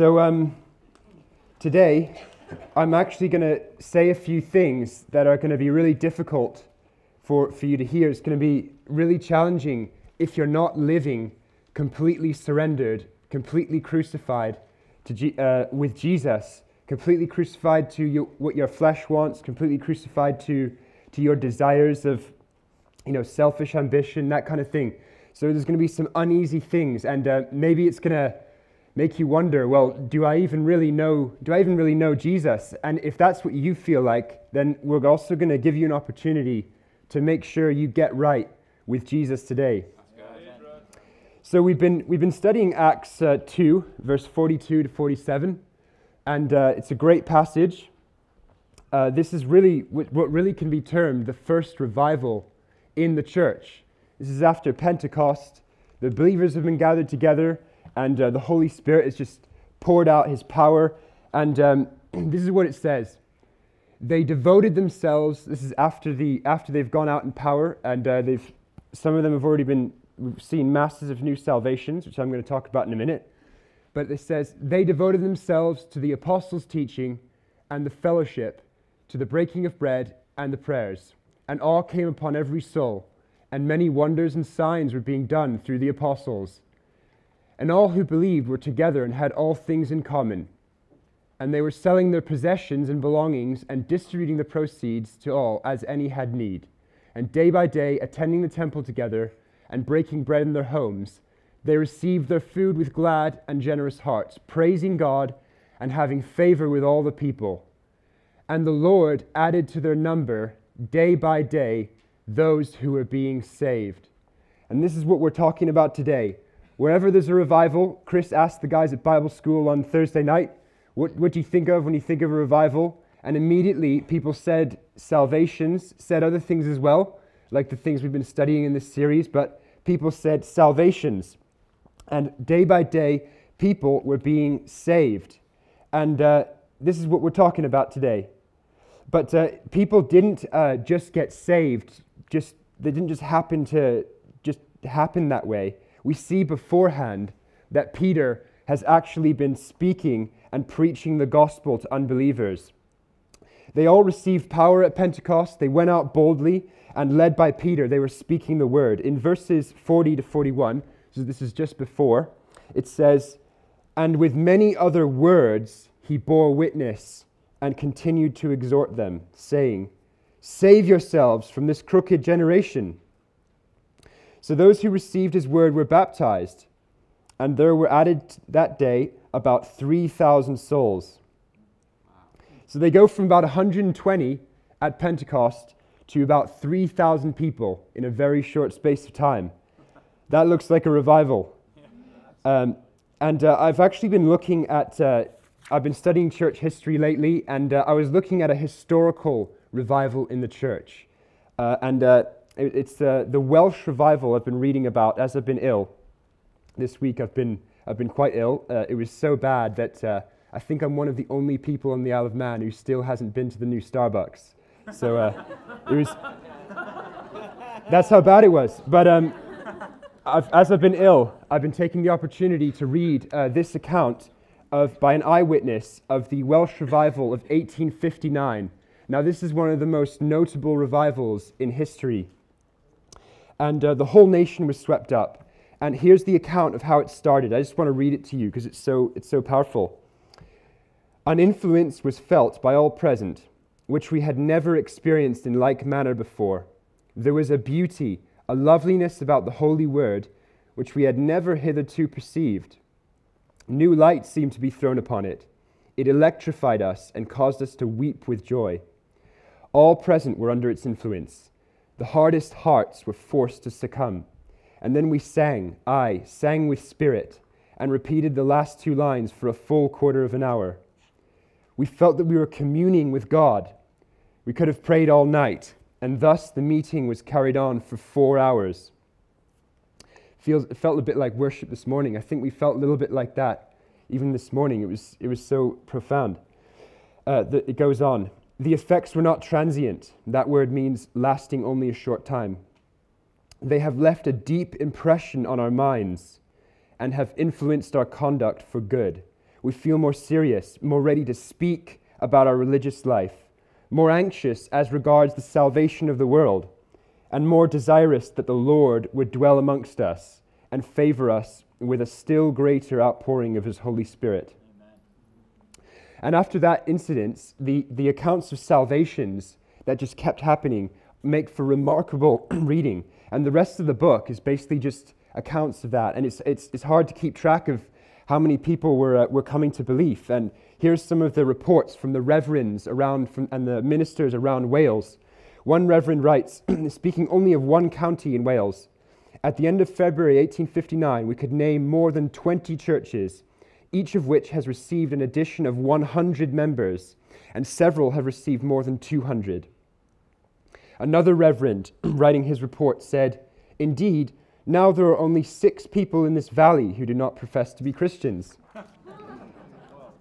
So, um, today, I'm actually going to say a few things that are going to be really difficult for, for you to hear. It's going to be really challenging if you're not living completely surrendered, completely crucified to uh, with Jesus, completely crucified to you, what your flesh wants, completely crucified to, to your desires of you know, selfish ambition, that kind of thing. So there's going to be some uneasy things, and uh, maybe it's going to make you wonder, well, do I even really know? Do I even really know Jesus? And if that's what you feel like, then we're also going to give you an opportunity to make sure you get right with Jesus today. So we've been we've been studying Acts uh, two, verse forty-two to forty-seven, and uh, it's a great passage. Uh, this is really what really can be termed the first revival in the church. This is after Pentecost. The believers have been gathered together, and uh, the Holy Spirit has just poured out his power. And um, this is what it says They devoted themselves, this is after, the, after they've gone out in power, and uh, they've, some of them have already been, we've seen masses of new salvations, which I'm going to talk about in a minute. But it says, They devoted themselves to the apostles' teaching and the fellowship, to the breaking of bread and the prayers. And awe came upon every soul and many wonders and signs were being done through the apostles. And all who believed were together and had all things in common. And they were selling their possessions and belongings and distributing the proceeds to all as any had need. And day by day, attending the temple together and breaking bread in their homes, they received their food with glad and generous hearts, praising God and having favor with all the people. And the Lord added to their number day by day those who were being saved. And this is what we're talking about today. Wherever there's a revival, Chris asked the guys at Bible school on Thursday night, what, what do you think of when you think of a revival? And immediately people said salvations, said other things as well, like the things we've been studying in this series, but people said salvations. And day by day, people were being saved. And uh, this is what we're talking about today. But uh, people didn't uh, just get saved just they didn't just happen to just happen that way. We see beforehand that Peter has actually been speaking and preaching the gospel to unbelievers. They all received power at Pentecost. They went out boldly and led by Peter, they were speaking the word. In verses 40 to 41, so this is just before, it says, And with many other words he bore witness and continued to exhort them, saying, Save yourselves from this crooked generation. So those who received his word were baptized, and there were added that day about 3,000 souls. So they go from about 120 at Pentecost to about 3,000 people in a very short space of time. That looks like a revival. Um, and uh, I've actually been looking at, uh, I've been studying church history lately, and uh, I was looking at a historical revival in the church. Uh, and uh, it's uh, the Welsh revival I've been reading about as I've been ill. This week I've been, I've been quite ill. Uh, it was so bad that uh, I think I'm one of the only people on the Isle of Man who still hasn't been to the new Starbucks. So uh, it was. That's how bad it was. But um, I've, as I've been ill, I've been taking the opportunity to read this account of, by an eyewitness of the Welsh revival of 1859 now, this is one of the most notable revivals in history. And uh, the whole nation was swept up. And here's the account of how it started. I just want to read it to you because it's so, it's so powerful. An influence was felt by all present, which we had never experienced in like manner before. There was a beauty, a loveliness about the holy word, which we had never hitherto perceived. New light seemed to be thrown upon it. It electrified us and caused us to weep with joy. All present were under its influence. The hardest hearts were forced to succumb. And then we sang, I sang with spirit, and repeated the last two lines for a full quarter of an hour. We felt that we were communing with God. We could have prayed all night, and thus the meeting was carried on for four hours. Feels, it felt a bit like worship this morning. I think we felt a little bit like that even this morning. It was, it was so profound. Uh, the, it goes on. The effects were not transient. That word means lasting only a short time. They have left a deep impression on our minds and have influenced our conduct for good. We feel more serious, more ready to speak about our religious life, more anxious as regards the salvation of the world, and more desirous that the Lord would dwell amongst us and favor us with a still greater outpouring of His Holy Spirit. And after that incident, the, the accounts of salvations that just kept happening make for remarkable reading. And the rest of the book is basically just accounts of that. And it's, it's, it's hard to keep track of how many people were, uh, were coming to belief. And here's some of the reports from the reverends around from, and the ministers around Wales. One reverend writes, speaking only of one county in Wales, at the end of February 1859, we could name more than 20 churches, each of which has received an addition of 100 members, and several have received more than 200. Another reverend, writing his report, said, Indeed, now there are only six people in this valley who do not profess to be Christians.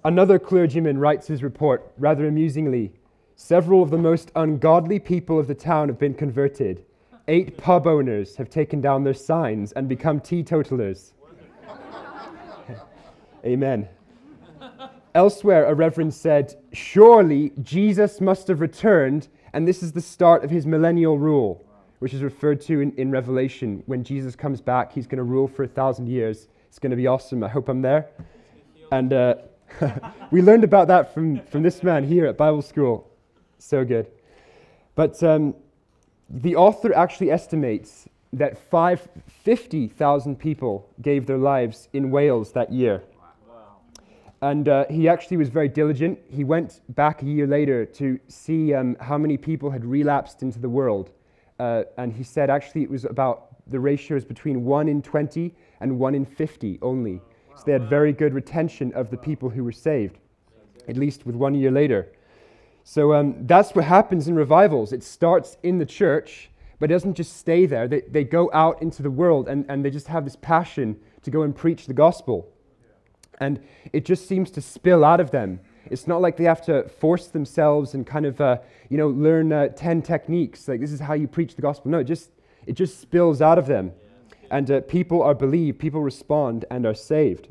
Another clergyman writes his report rather amusingly Several of the most ungodly people of the town have been converted. Eight pub owners have taken down their signs and become teetotalers. Amen. Elsewhere, a reverend said, Surely Jesus must have returned, and this is the start of his millennial rule, which is referred to in, in Revelation. When Jesus comes back, he's going to rule for a thousand years. It's going to be awesome. I hope I'm there. And uh, we learned about that from, from this man here at Bible school. So good. But um, the author actually estimates that 50,000 people gave their lives in Wales that year. And uh, he actually was very diligent. He went back a year later to see um, how many people had relapsed into the world. Uh, and he said actually it was about the ratios between 1 in 20 and 1 in 50 only. So they had very good retention of the people who were saved, at least with one year later. So um, that's what happens in revivals. It starts in the church, but it doesn't just stay there. They, they go out into the world and, and they just have this passion to go and preach the gospel. And it just seems to spill out of them. It's not like they have to force themselves and kind of, uh, you know, learn uh, 10 techniques. Like, this is how you preach the gospel. No, it just, it just spills out of them. And uh, people are believed, people respond and are saved.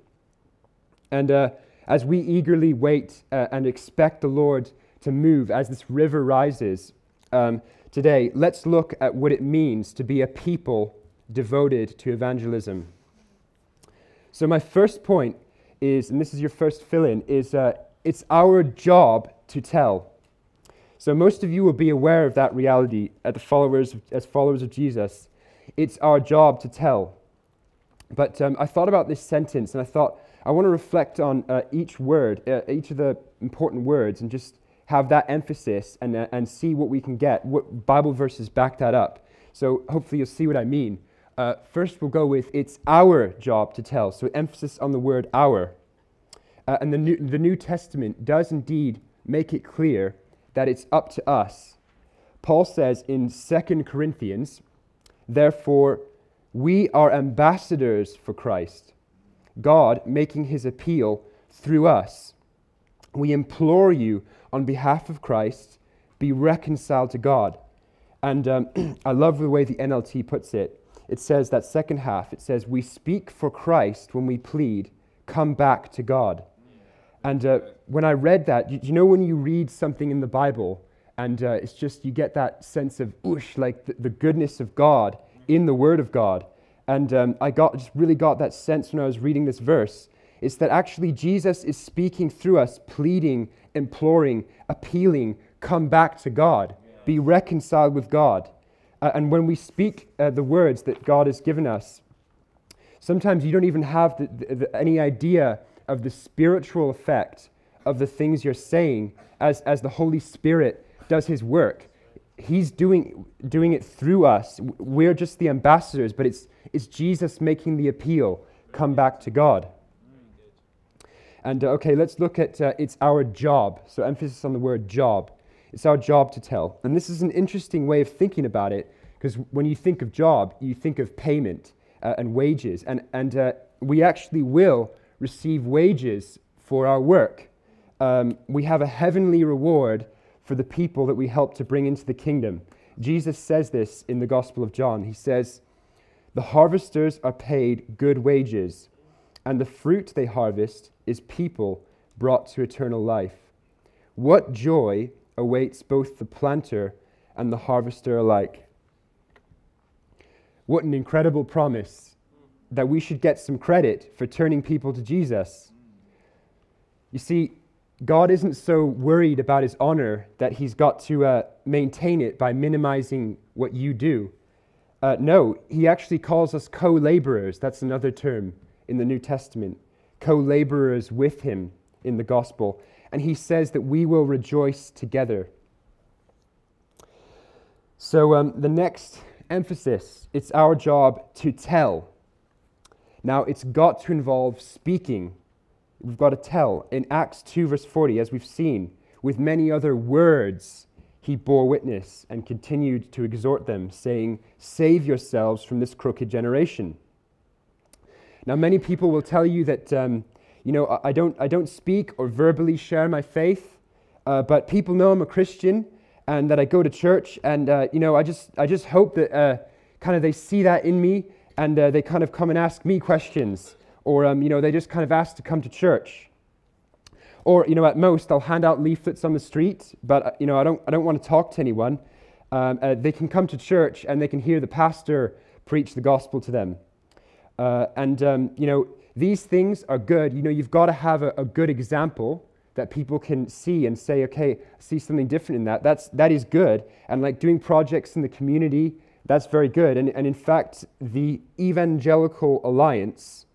And uh, as we eagerly wait uh, and expect the Lord to move as this river rises um, today, let's look at what it means to be a people devoted to evangelism. So, my first point is, and this is your first fill in, is uh, it's our job to tell. So most of you will be aware of that reality as followers, as followers of Jesus. It's our job to tell. But um, I thought about this sentence and I thought, I want to reflect on uh, each word, uh, each of the important words, and just have that emphasis and, uh, and see what we can get, what Bible verses back that up. So hopefully you'll see what I mean. Uh, first, we'll go with it's our job to tell. So, emphasis on the word our. Uh, and the New, the New Testament does indeed make it clear that it's up to us. Paul says in 2 Corinthians, therefore, we are ambassadors for Christ, God making his appeal through us. We implore you on behalf of Christ, be reconciled to God. And um, I love the way the NLT puts it it says that second half, it says, We speak for Christ when we plead, come back to God. And uh, when I read that, you, you, know when you read something in the Bible and uh, it's just, you get that sense of, oosh, like the, the goodness of God in the Word of God. And um, I got, just really got that sense when I was reading this verse. It's that actually Jesus is speaking through us, pleading, imploring, appealing, come back to God, be reconciled with God. Uh, and when we speak uh, the words that God has given us, sometimes you don't even have the, the, the, any idea of the spiritual effect of the things you're saying as, as the Holy Spirit does his work. He's doing, doing it through us. We're just the ambassadors, but it's, it's Jesus making the appeal come back to God. And uh, okay, let's look at uh, it's our job. So, emphasis on the word job. It's our job to tell. And this is an interesting way of thinking about it because when you think of job, you think of payment uh, and wages. And, and uh, we actually will receive wages for our work. Um, we have a heavenly reward for the people that we help to bring into the kingdom. Jesus says this in the Gospel of John. He says, The harvesters are paid good wages, and the fruit they harvest is people brought to eternal life. What joy awaits both the planter and the harvester alike. What an incredible promise that we should get some credit for turning people to Jesus. You see, God isn't so worried about his honor that he's got to uh, maintain it by minimizing what you do. Uh, no, he actually calls us co laborers. That's another term in the New Testament. Co laborers with him in the gospel. And he says that we will rejoice together. So, um, the next emphasis it's our job to tell. Now, it's got to involve speaking. We've got to tell. In Acts 2, verse 40, as we've seen, with many other words, he bore witness and continued to exhort them, saying, Save yourselves from this crooked generation. Now, many people will tell you that, um, you know, I don't, I don't speak or verbally share my faith, uh, but people know I'm a Christian and that I go to church, and uh, you know, I just I just hope that uh, kind of they see that in me, and uh, they kind of come and ask me questions, or um, you know, they just kind of ask to come to church, or you know, at most I'll hand out leaflets on the street, but uh, you know, I don't I don't want to talk to anyone. Um, uh, they can come to church and they can hear the pastor preach the gospel to them, uh, and um, you know, these things are good. You know, you've got to have a, a good example that people can see and say, okay, see something different in that. That's, that is good. And like doing projects in the community, that's very good. And, and in fact, the Evangelical Alliance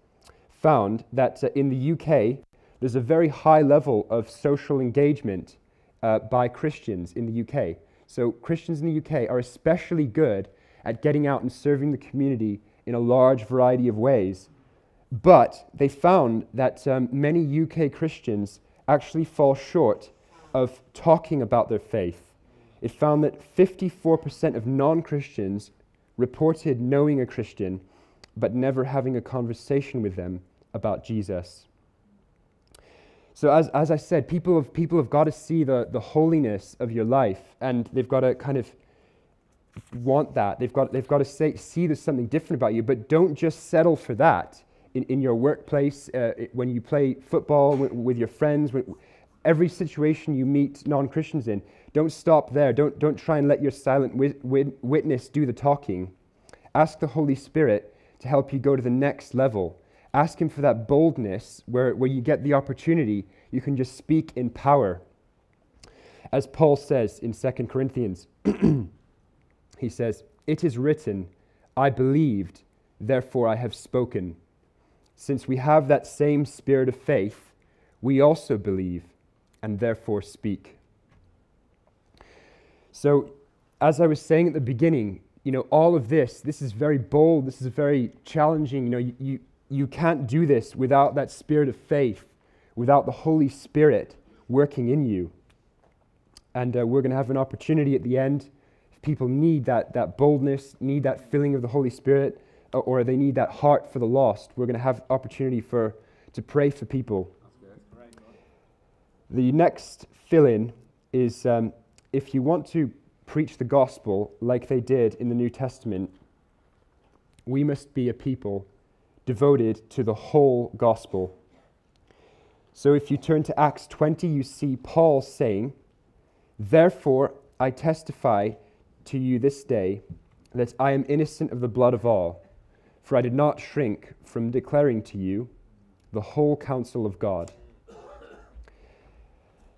found that uh, in the UK, there's a very high level of social engagement uh, by Christians in the UK. So Christians in the UK are especially good at getting out and serving the community in a large variety of ways. But they found that um, many UK Christians actually fall short of talking about their faith. It found that 54% of non Christians reported knowing a Christian, but never having a conversation with them about Jesus. So, as, as I said, people have, people have got to see the, the holiness of your life, and they've got to kind of want that. They've got, they've got to say, see there's something different about you, but don't just settle for that in, in your workplace, uh, when you play football with, your friends, every situation you meet non Christians in. Don't stop there. Don't, don't try and let your silent wit- wit- witness do the talking. Ask the Holy Spirit to help you go to the next level. Ask Him for that boldness where, where you get the opportunity, you can just speak in power. As Paul says in 2 Corinthians, he says, It is written, I believed, therefore I have spoken since we have that same spirit of faith, we also believe and therefore speak. So, as I was saying at the beginning, you know, all of this, this is very bold, this is very challenging. You know, you, you, can't do this without that spirit of faith, without the Holy Spirit working in you. And uh, we're going to have an opportunity at the end. If people need that, that boldness, need that filling of the Holy Spirit, or they need that heart for the lost, we're going to have opportunity for to pray for people. The next fill in is um, if you want to preach the gospel like they did in the New Testament, we must be a people devoted to the whole gospel. So if you turn to Acts 20, you see Paul saying, Therefore I testify to you this day that I am innocent of the blood of all. For I did not shrink from declaring to you the whole counsel of God.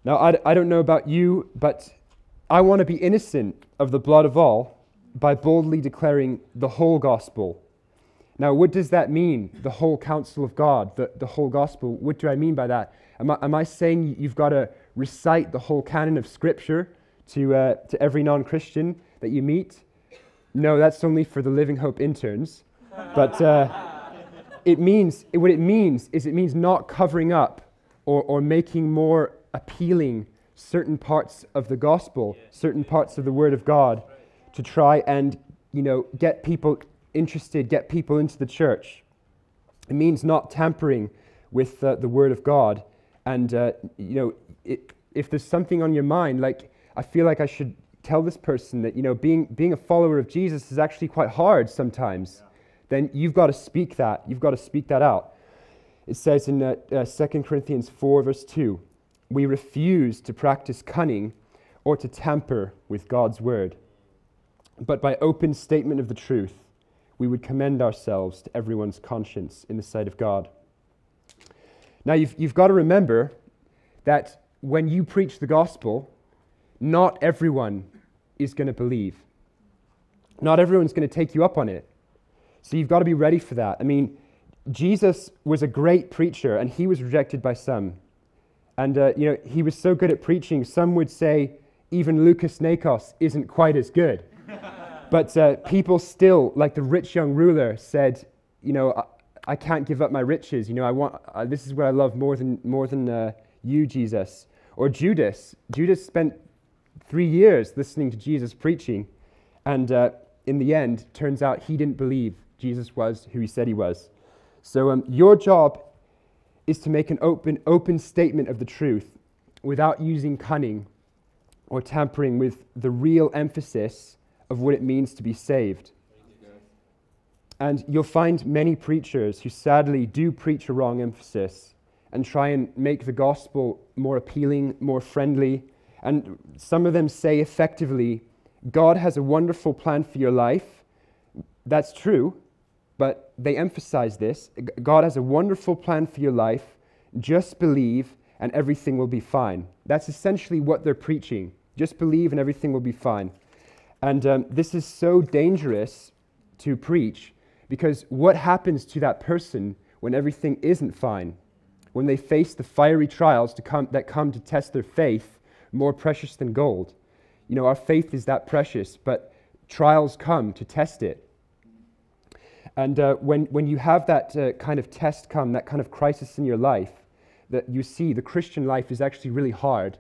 Now, I, I don't know about you, but I want to be innocent of the blood of all by boldly declaring the whole gospel. Now, what does that mean, the whole counsel of God, the, the whole gospel? What do I mean by that? Am I, am I saying you've got to recite the whole canon of Scripture to, uh, to every non Christian that you meet? No, that's only for the Living Hope interns. But uh, it means, what it means is it means not covering up or, or making more appealing certain parts of the gospel, certain parts of the word of God to try and, you know, get people interested, get people into the church. It means not tampering with uh, the word of God. And, uh, you know, it, if there's something on your mind, like, I feel like I should tell this person that, you know, being, being a follower of Jesus is actually quite hard sometimes then you've got to speak that. You've got to speak that out. It says in uh, uh, 2 Corinthians 4, verse 2 We refuse to practice cunning or to tamper with God's word, but by open statement of the truth, we would commend ourselves to everyone's conscience in the sight of God. Now, you've, you've got to remember that when you preach the gospel, not everyone is going to believe. Not everyone's going to take you up on it. So you've got to be ready for that. I mean, Jesus was a great preacher, and he was rejected by some. And, uh, you know, he was so good at preaching, some would say even Lucas Nikos isn't quite as good. but uh, people still, like the rich young ruler, said, you know, I, I can't give up my riches. You know, I want, uh, this is what I love more than, more than uh, you, Jesus. Or Judas. Judas spent three years listening to Jesus preaching, and uh, in the end, turns out he didn't believe Jesus was who he said he was. So, um, your job is to make an open, open statement of the truth without using cunning or tampering with the real emphasis of what it means to be saved. And you'll find many preachers who sadly do preach a wrong emphasis and try and make the gospel more appealing, more friendly. And some of them say effectively, God has a wonderful plan for your life. That's true, but they emphasize this God has a wonderful plan for your life. Just believe, and everything will be fine. That's essentially what they're preaching. Just believe, and everything will be fine. And um, this is so dangerous to preach because what happens to that person when everything isn't fine? When they face the fiery trials come, that come to test their faith, more precious than gold. You know, our faith is that precious, but trials come to test it. And uh, when, when you have that uh, kind of test come, that kind of crisis in your life, that you see the Christian life is actually really hard.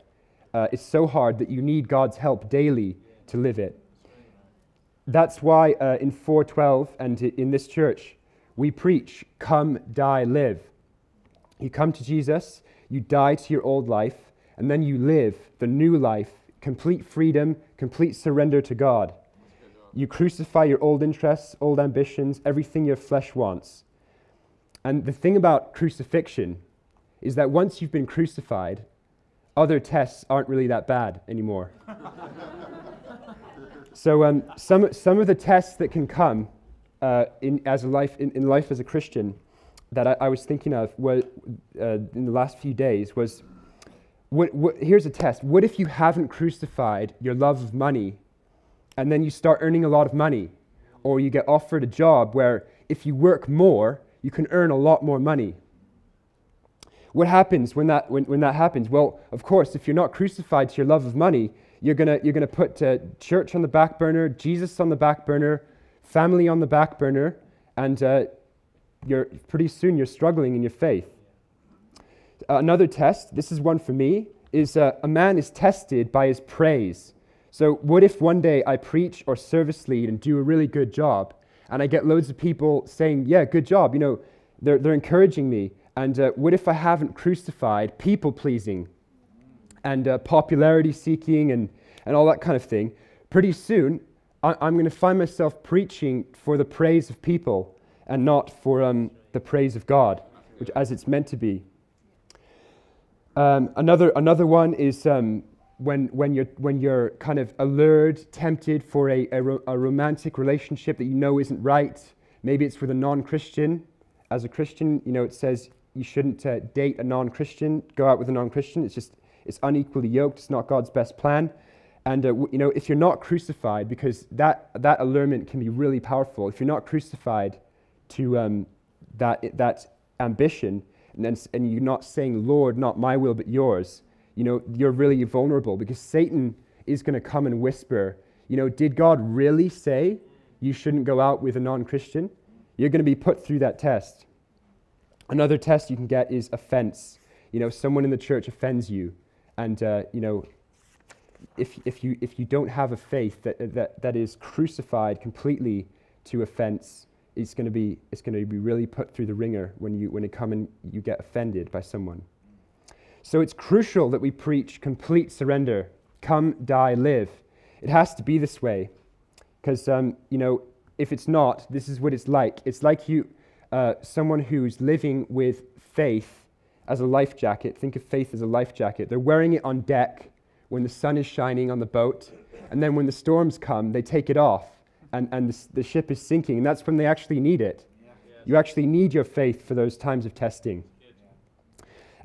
Uh, it's so hard that you need God's help daily to live it. That's why uh, in 412 and in this church, we preach come, die, live. You come to Jesus, you die to your old life, and then you live the new life, complete freedom, complete surrender to God. You crucify your old interests, old ambitions, everything your flesh wants. And the thing about crucifixion is that once you've been crucified, other tests aren't really that bad anymore. so um, some, some of the tests that can come uh, in, as a life, in, in life as a Christian that I, I was thinking of was, uh, in the last few days was what, what, here's a test. What if you haven't crucified your love of money and then you start earning a lot of money, or you get offered a job where if you work more, you can earn a lot more money. What happens when that, when, when that happens? Well, of course, if you're not crucified to your love of money, you're going you're gonna put uh, church on the back burner, Jesus on the back burner, family on the back burner, and uh, you're, pretty soon you're struggling in your faith. Uh, another test, this is one for me, is uh, a man is tested by his praise. So, what if one day I preach or service lead and do a really good job, and I get loads of people saying, Yeah, good job, you know, they're, they're encouraging me. And uh, what if I haven't crucified people pleasing and uh, popularity seeking and, and all that kind of thing? Pretty soon, I, am going to find myself preaching for the praise of people and not for um, the praise of God, which as it's meant to be. Um, another, another one is um, when, when, you're, when you're kind of allured, tempted for a, a, ro- a romantic relationship that you know isn't right, maybe it's with a non Christian. As a Christian, you know, it says you shouldn't uh, date a non Christian, go out with a non Christian. It's just, it's unequally yoked. It's not God's best plan. And, uh, you know, if you're not crucified, because that, that allurement can be really powerful, if you're not crucified to um, that, that ambition, and, then, and you're not saying, Lord, not my will, but yours, you know, you're really vulnerable because Satan is going to come and whisper, you know, did God really say you shouldn't go out with a non Christian? You're going to be put through that test. Another test you can get is offense. You know, someone in the church offends you, and, uh, you know, if, if, you, if you don't have a faith that, that, that is crucified completely to offense, it's going to be, it's going to be really put through the ringer when you, when you come and you get offended by someone. So it's crucial that we preach complete surrender. Come, die, live. It has to be this way. Because, um, you know, if it's not, this is what it's like. It's like you, uh, someone who's living with faith as a life jacket. Think of faith as a life jacket. They're wearing it on deck when the sun is shining on the boat, and then when the storms come, they take it off, and, and the, the ship is sinking, and that's when they actually need it. You actually need your faith for those times of testing.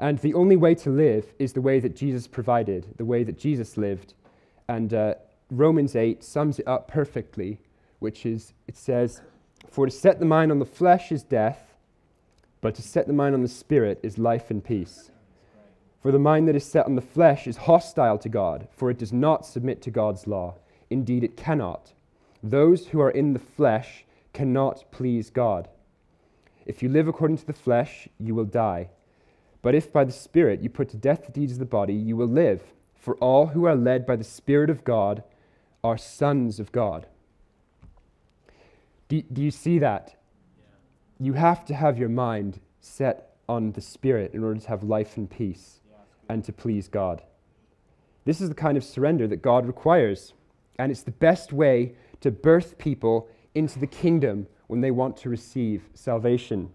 And the only way to live is the way that Jesus provided, the way that Jesus lived. And uh, Romans 8 sums it up perfectly, which is it says, For to set the mind on the flesh is death, but to set the mind on the spirit is life and peace. For the mind that is set on the flesh is hostile to God, for it does not submit to God's law. Indeed, it cannot. Those who are in the flesh cannot please God. If you live according to the flesh, you will die. But if by the Spirit you put to death the deeds of the body, you will live. For all who are led by the Spirit of God are sons of God. Do, do you see that? Yeah. You have to have your mind set on the Spirit in order to have life and peace and to please God. This is the kind of surrender that God requires, and it's the best way to birth people into the kingdom when they want to receive salvation.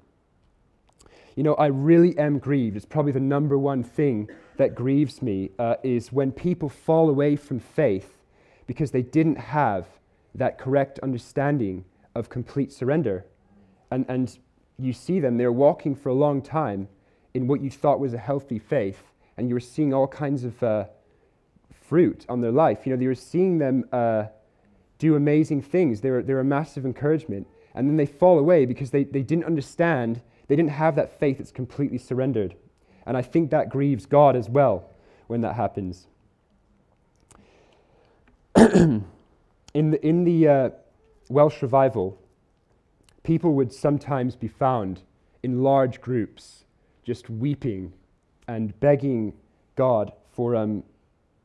You know, I really am grieved. It's probably the number one thing that grieves me uh, is when people fall away from faith because they didn't have that correct understanding of complete surrender. And, and you see them, they're walking for a long time in what you thought was a healthy faith, and you were seeing all kinds of uh, fruit on their life. You know, you were seeing them uh, do amazing things. They were, they were a massive encouragement. And then they fall away because they, they didn't understand, they didn't have that faith that's completely surrendered. And I think that grieves God as well when that happens. in the, in the uh, Welsh revival, people would sometimes be found in large groups just weeping and begging God for um,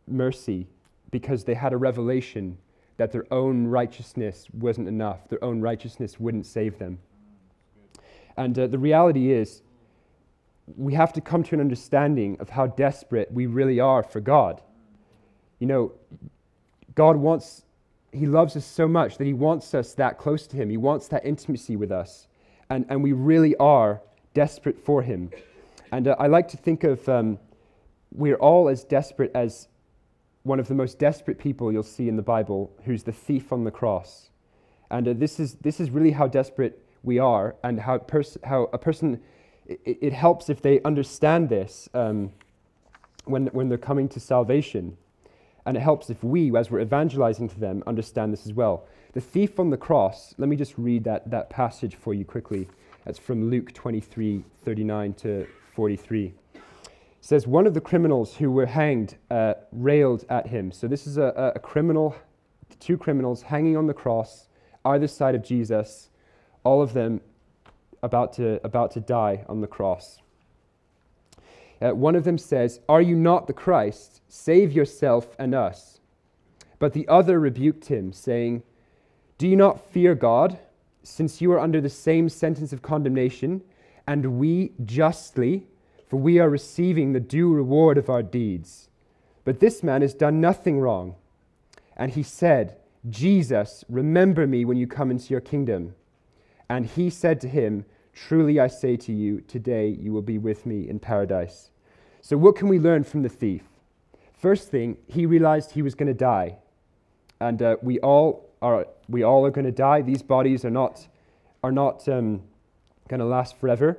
mercy because they had a revelation that their own righteousness wasn't enough, their own righteousness wouldn't save them. And uh, the reality is, we have to come to an understanding of how desperate we really are for God. You know, God wants, He loves us so much that He wants us that close to Him. He wants that intimacy with us. And, and we really are desperate for Him. And uh, I like to think of um, we're all as desperate as one of the most desperate people you'll see in the Bible, who's the thief on the cross. And uh, this, is, this is really how desperate we are, and how, how a person, it, it, helps if they understand this um, when, when they're coming to salvation. And it helps if we, as we're evangelizing to them, understand this as well. The thief on the cross, let me just read that, that passage for you quickly. That's from Luke 23 39 to 43 It says one of the criminals who were hanged uh, railed at him. So this is a, a criminal, two criminals hanging on the cross, either side of Jesus, all of them about to, about to die on the cross. Uh, one of them says, Are you not the Christ? Save yourself and us. But the other rebuked him, saying, Do you not fear God, since you are under the same sentence of condemnation, and we justly? for we are receiving the due reward of our deeds. But this man has done nothing wrong. And he said, Jesus, remember me when you come into your kingdom. And he said to him, Truly I say to you, today you will be with me in paradise. So, what can we learn from the thief? First thing, he realized he was going to die. And uh, we, all are, we all are going to die. These bodies are not, are not um, going to last forever.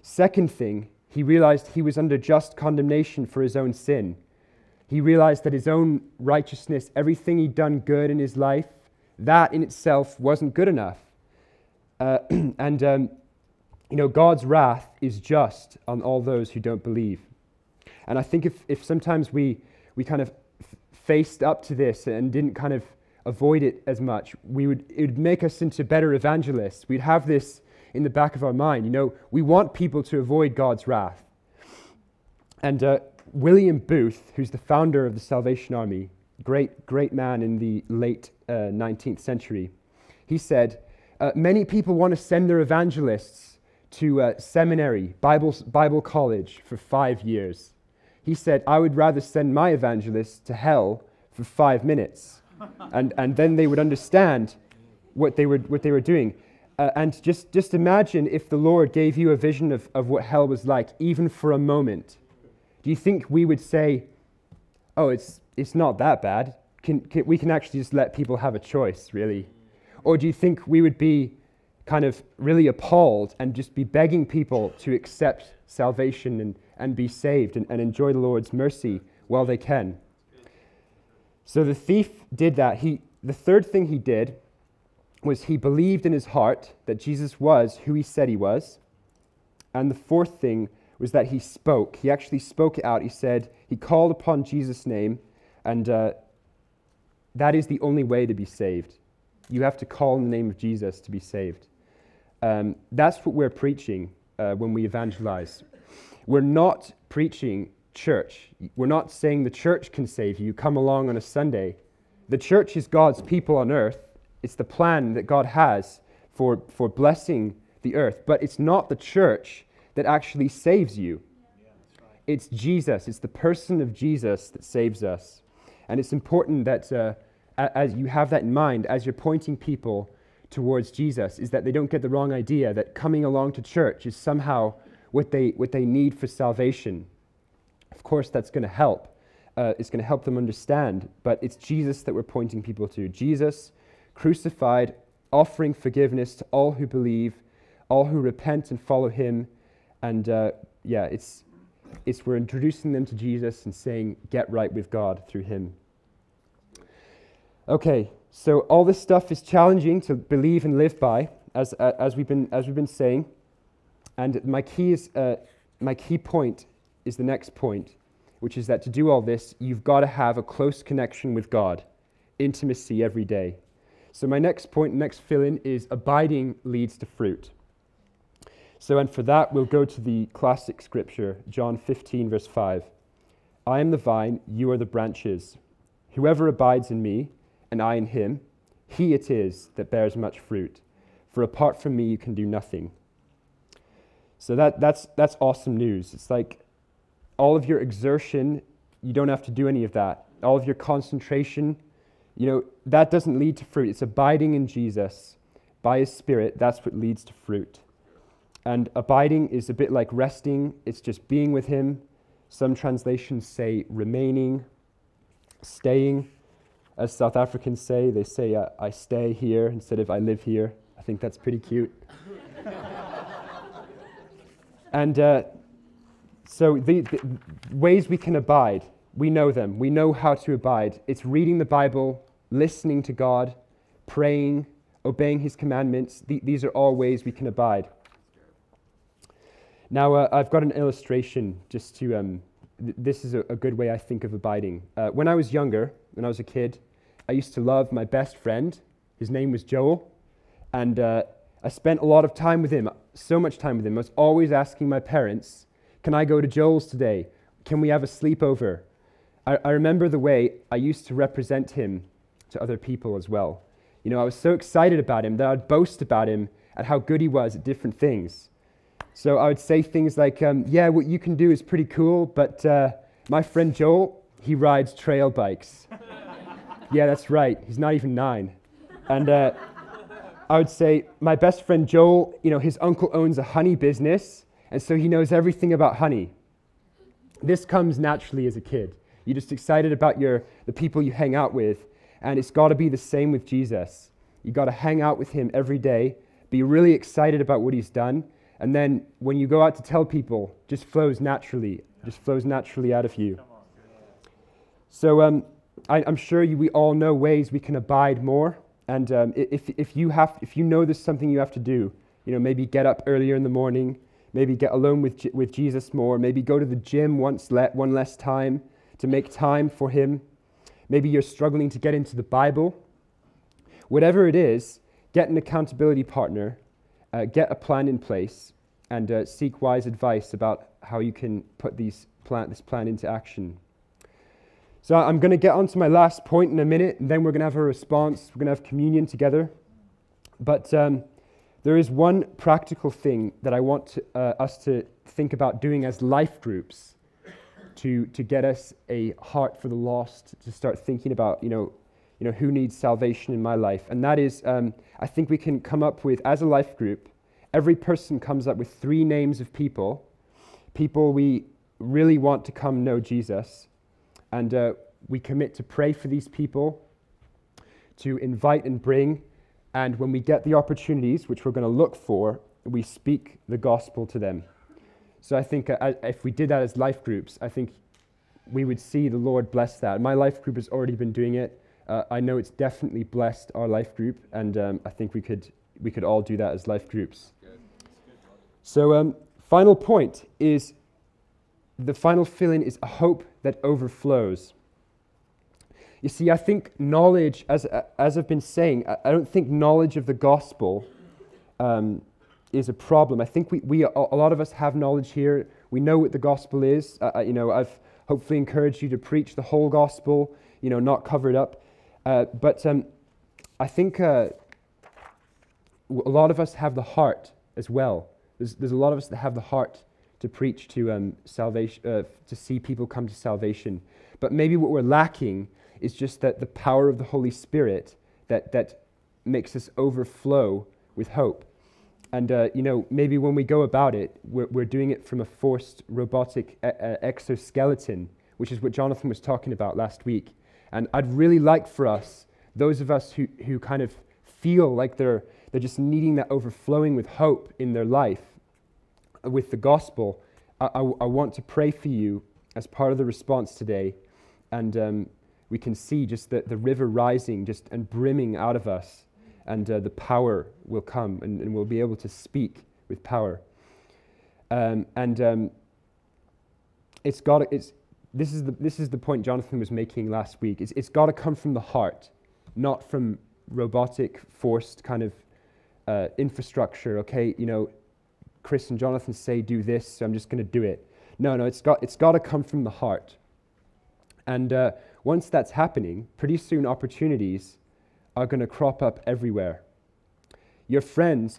Second thing, he realized he was under just condemnation for his own sin. He realized that his own righteousness, everything he'd done good in his life, that in itself wasn't good enough. Uh, and, um, you know, God's wrath is just on all those who don't believe. And I think if, if sometimes we, we kind of faced up to this and didn't kind of avoid it as much, we would, it would make us into better evangelists. We'd have this in the back of our mind. You know, we want people to avoid God's wrath. And uh, William Booth, who's the founder of the Salvation Army, great, great man in the late uh, 19th century, he said, uh, Many people want to send their evangelists to uh, seminary, Bible, Bible college for five years. He said, I would rather send my evangelists to hell for five minutes. and, and then they would understand what they were, what they were doing. Uh, and just, just imagine if the Lord gave you a vision of, of what hell was like, even for a moment. Do you think we would say, oh, it's, it's not that bad? Can, can, we can actually just let people have a choice, really? Or do you think we would be kind of really appalled and just be begging people to accept salvation and, and be saved and, and enjoy the Lord's mercy while they can? So the thief did that. He, the third thing he did was he believed in his heart that Jesus was who he said he was. And the fourth thing was that he spoke. He actually spoke it out. He said, he called upon Jesus' name, and uh, that is the only way to be saved. You have to call in the name of Jesus to be saved. Um, that's what we're preaching uh, when we evangelize. We're not preaching church. We're not saying the church can save you. Come along on a Sunday. The church is God's people on earth, it's the plan that God has for, for blessing the earth. But it's not the church that actually saves you. It's Jesus. It's the person of Jesus that saves us. And it's important that uh, as you have that in mind, as you're pointing people towards Jesus, is that they don't get the wrong idea that coming along to church is somehow what they, what they need for salvation. Of course, that's going to help. Uh, it's going to help them understand, but it's Jesus that we're pointing people to. Jesus crucified, offering forgiveness to all who believe, all who repent and follow him. And uh, yeah, it's, it's we're introducing them to Jesus and saying, get right with God through him. Okay, so all this stuff is challenging to believe and live by, as, uh, as, we've, been, as we've been saying. And my key, is, uh, my key point is the next point, which is that to do all this, you've got to have a close connection with God, intimacy every day. So, my next point, next fill in, is abiding leads to fruit. So, and for that, we'll go to the classic scripture, John 15, verse 5. I am the vine, you are the branches. Whoever abides in me, and I in him, he it is that bears much fruit. For apart from me, you can do nothing. So that, that's, that's awesome news. It's like all of your exertion, you don't have to do any of that. All of your concentration, you know, that doesn't lead to fruit. It's abiding in Jesus by His Spirit. That's what leads to fruit. And abiding is a bit like resting, it's just being with Him. Some translations say remaining, staying. As South Africans say, they say, uh, I stay here instead of I live here. I think that's pretty cute. and uh, so, the, the ways we can abide, we know them. We know how to abide. It's reading the Bible, listening to God, praying, obeying His commandments. Th- these are all ways we can abide. Now, uh, I've got an illustration just to. Um, th- this is a, a, good way I think of abiding. Uh, when I was younger, when I was a kid, I used to love my best friend. His name was Joel. And uh, I spent a lot of time with him, so much time with him. I was always asking my parents, Can I go to Joel's today? Can we have a sleepover? I, I remember the way I used to represent him to other people as well. You know, I was so excited about him that I'd boast about him at how good he was at different things. So I would say things like, um, yeah, what you can do is pretty cool, but uh, my friend Joel, he rides trail bikes. yeah, that's right. He's not even nine. And uh, I would say, my best friend Joel, you know, his uncle owns a honey business, and so he knows everything about honey. This comes naturally as a kid. You're just excited about your, the people you hang out with, and it's got to be the same with Jesus. You got to hang out with him every day, be really excited about what he's done, and then when you go out to tell people, just flows naturally, just flows naturally out of you. So um, I, am sure you, we all know ways we can abide more. And um, if, if, you have, if you know there's something you have to do, you know, maybe get up earlier in the morning, maybe get alone with, with Jesus more, maybe go to the gym once le- one less time to make time for him. Maybe you're struggling to get into the Bible. Whatever it is, get an accountability partner, uh, get a plan in place, and uh, seek wise advice about how you can put these plan, this plan into action. So I'm going to get on to my last point in a minute, and then we're going to have a response. We're going to have communion together. But um, there is one practical thing that I want to, uh, us to think about doing as life groups to, to get us a heart for the lost, to start thinking about, you know, you know, who needs salvation in my life? And that is, um, I think we can come up with, as a life group, every person comes up with three names of people, people we really want to come know Jesus. And uh, we commit to pray for these people, to invite and bring. And when we get the opportunities, which we're going to look for, we speak the gospel to them. So I think uh, if we did that as life groups, I think we would see the Lord bless that. My life group has already been doing it. Uh, I know it's definitely blessed our life group, and um, I think we could we could all do that as life groups. So, um, final point is the final filling is a hope that overflows. You see, I think knowledge, as, as I've been saying, I, don't think knowledge of the gospel um, is a problem. I think we, we, a lot of us have knowledge here. We know what the gospel is. Uh, you know, I've hopefully encouraged you to preach the whole gospel, you know, not cover it up. Uh, but um, I think uh, a lot of us have the heart as well. There's, there's a lot of us that have the heart to preach to um, salvation, uh, to see people come to salvation. But maybe what we're lacking is just that the power of the Holy Spirit that, that makes us overflow with hope. And, uh, you know, maybe when we go about it, we're, we're doing it from a forced robotic e- exoskeleton, which is what Jonathan was talking about last week. And I'd really like for us, those of us who, who kind of feel like they're, they're just needing that overflowing with hope in their life, with the gospel, I, I, I want to pray for you as part of the response today. And um, we can see just the, the river rising just and brimming out of us. And uh, the power will come, and, and, we'll be able to speak with power. Um, and um, it's got it's, this, is the, this is the point Jonathan was making last week. It's, it's got to come from the heart, not from robotic, forced kind of uh, infrastructure. Okay, you know, Chris and Jonathan say do this, so I'm just going to do it. No, no, it's got, it's got to come from the heart. And uh, once that's happening, pretty soon opportunities are going to crop up everywhere. Your friends,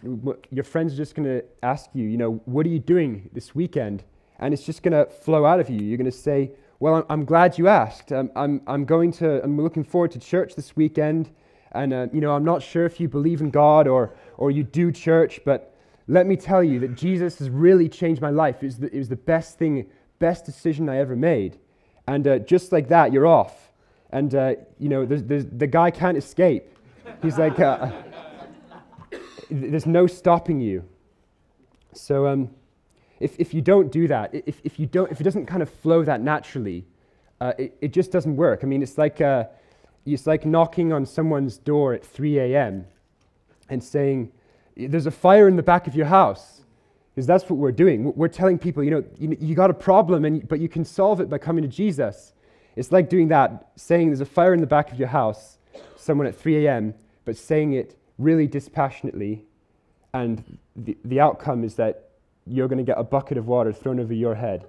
your friends are just going to ask you, you know, what are you doing this weekend? And it's just going to flow out of you. You're going to say, well, I'm, I'm glad you asked. Um, I'm, I'm going to, I'm looking forward to church this weekend. And, uh, you know, I'm not sure if you believe in God or, or you do church, but let me tell you that Jesus has really changed my life. It was the, it was the best thing, best decision I ever made. And uh, just like that, you're off. And, uh, you know, there's, there's, the guy can't escape. He's like, uh, there's no stopping you. So um, if, if you don't do that, if, if, you don't, if it doesn't kind of flow that naturally, uh, it, it just doesn't work. I mean, it's like, uh, it's like knocking on someone's door at 3 a.m. and saying, there's a fire in the back of your house. Because that's what we're doing. We're telling people, you know, you, you got a problem, and, but you can solve it by coming to Jesus. It's like doing that, saying there's a fire in the back of your house, someone at 3 a.m., but saying it really dispassionately. And the, the outcome is that you're going to get a bucket of water thrown over your head.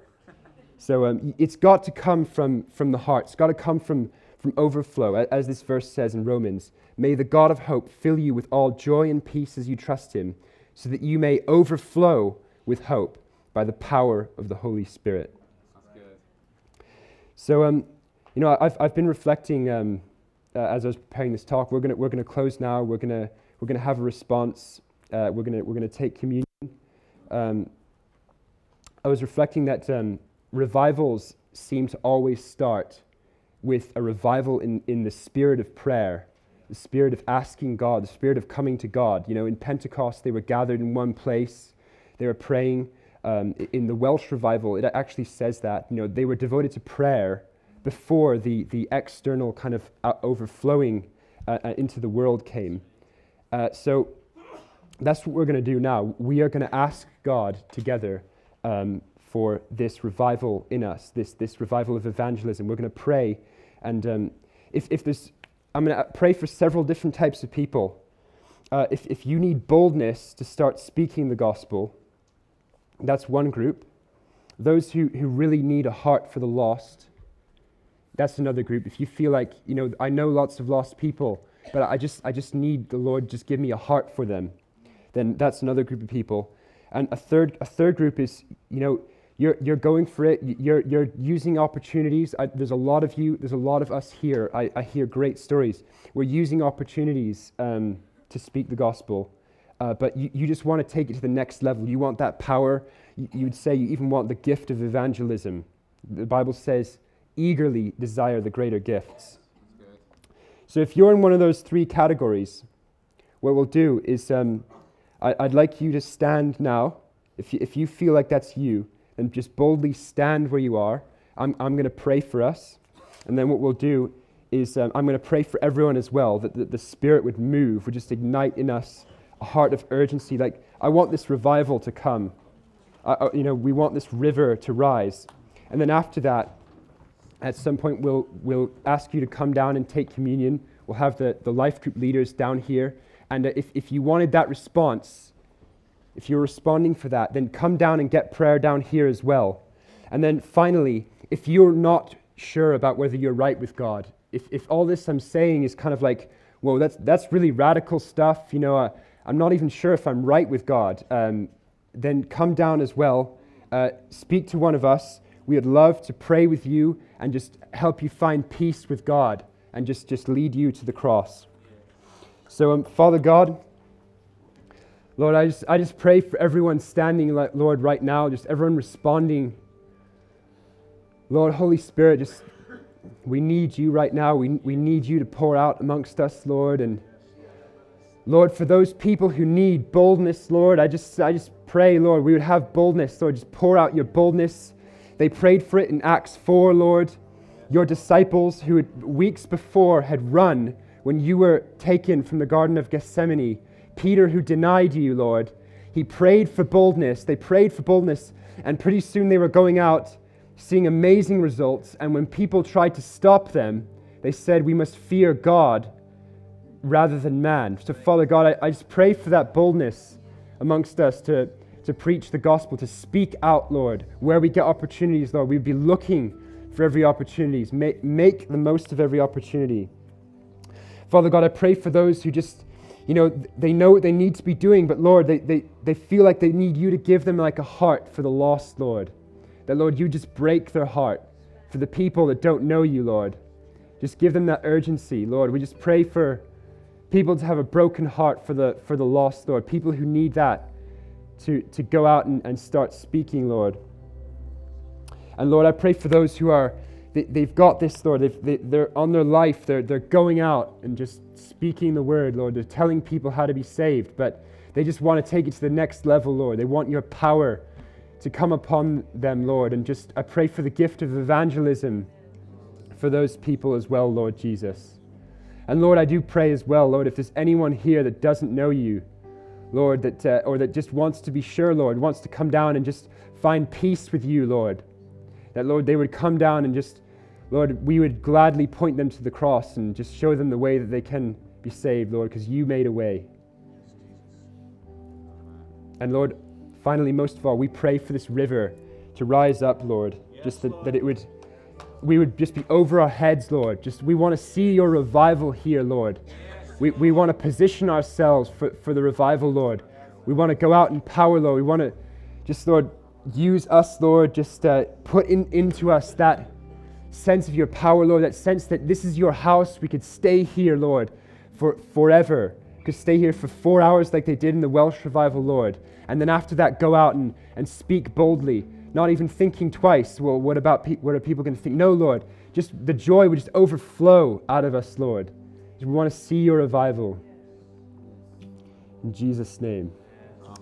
So um, it's got to come from, from the heart. It's got to come from, from overflow, as this verse says in Romans. May the God of hope fill you with all joy and peace as you trust him, so that you may overflow with hope by the power of the Holy Spirit. So, um, you know, I've, I've been reflecting um, uh, as I was preparing this talk. We're going we're gonna close now. We're going we're gonna have a response. Uh, we're going we're gonna take communion. Um, I was reflecting that um, revivals seem to always start with a revival in, in the spirit of prayer, the spirit of asking God, the spirit of coming to God. You know, in Pentecost, they were gathered in one place, they were praying. Um, in the Welsh revival, it actually says that, you know, they were devoted to prayer before the, the external kind of uh, overflowing uh, uh, into the world came. Uh, so that's what we're going to do now. We are going to ask God together um, for this revival in us, this, this revival of evangelism. We're going to pray. And um, if, if there's, I'm going to pray for several different types of people. Uh, if, if you need boldness to start speaking the gospel, that's one group. Those who, who really need a heart for the lost, that's another group. If you feel like, you know, I know lots of lost people, but I just, I just need the Lord, just give me a heart for them, then that's another group of people. And a third, a third group is, you know, you're, you're going for it. You're, you're using opportunities. I, there's a lot of you, there's a lot of us here. I, I hear great stories. We're using opportunities um, to speak the gospel, uh, but you, you just want to take it to the next level. You want that power. You, you would say you even want the gift of evangelism. The Bible says, eagerly desire the greater gifts. So if you're in one of those three categories, what we'll do is um, I, would like you to stand now. If you, if you feel like that's you, then just boldly stand where you are. I'm, I'm going to pray for us. And then what we'll do is um, I'm going to pray for everyone as well, that the, the Spirit would move, would just ignite in us a heart of urgency. Like, I want this revival to come. You know, we want this river to rise. And then after that, at some point, we'll, we'll ask you to come down and take communion. We'll have the, the life group leaders down here. And if, if you wanted that response, if you're responding for that, then come down and get prayer down here as well. And then finally, if you're not sure about whether you're right with God, if, if all this I'm saying is kind of like, whoa, that's, that's really radical stuff, you know, uh, I'm not even sure if I'm right with God, um, then come down as well. Uh, speak to one of us. We would love to pray with you and just help you find peace with God and just, just lead you to the cross. So, um, Father God, Lord, I just, I just pray for everyone standing, Lord, right now, just everyone responding. Lord, Holy Spirit, just we need you right now. We, we need you to pour out amongst us, Lord. And Lord, for those people who need boldness, Lord, I just, I just pray, Lord, we would have boldness. Lord, just pour out your boldness they prayed for it in Acts 4, Lord. Your disciples, who had, weeks before had run when you were taken from the Garden of Gethsemane, Peter, who denied you, Lord, he prayed for boldness. They prayed for boldness, and pretty soon they were going out seeing amazing results. And when people tried to stop them, they said, We must fear God rather than man. So, Father God, I, I just pray for that boldness amongst us to to preach the gospel, to speak out, Lord. Where we get opportunities, Lord, we'd be looking for every opportunity. Make, make the most of every opportunity. Father God, I pray for those who just, you know, they know what they need to be doing, but Lord, they, they, they feel like they need you to give them like a heart for the lost, Lord. That, Lord, you just break their heart for the people that don't know you, Lord. Just give them that urgency, Lord. We just pray for people to have a broken heart for the, for the lost, Lord. People who need that to, to go out and, and start speaking, Lord. And Lord, I pray for those who are, they, have got this, Lord. They, they're on their life, they're, they're going out and just speaking the word, Lord. They're telling people how to be saved, but they just want to take it to the next level, Lord. They want your power to come upon them, Lord. And just, I pray for the gift of evangelism for those people as well, Lord Jesus. And Lord, I do pray as well, Lord, if there's anyone here that doesn't know you, Lord, that, uh, or that just wants to be sure, Lord, wants to come down and just find peace with you, Lord. That, Lord, they would come down and just, Lord, we would gladly point them to the cross and just show them the way that they can be saved, Lord, because you made a way. And Lord, finally, most of all, we pray for this river to rise up, Lord, yes, just that, Lord. that it would, we would just be over our heads, Lord. Just we want to see your revival here, Lord. We, we want to position ourselves for, for the revival, Lord. We want to go out in power, Lord. We want to just, Lord, use us, Lord, just uh, put in, into us that sense of your power, Lord, that sense that this is your house. We could stay here, Lord, for forever. We could stay here for four hours like they did in the Welsh revival, Lord. And then after that, go out and, and speak boldly, not even thinking twice. Well, what about pe- what are people going to think? No, Lord. Just the joy would just overflow out of us, Lord. We want to see your revival. In Jesus' name,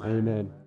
amen. amen.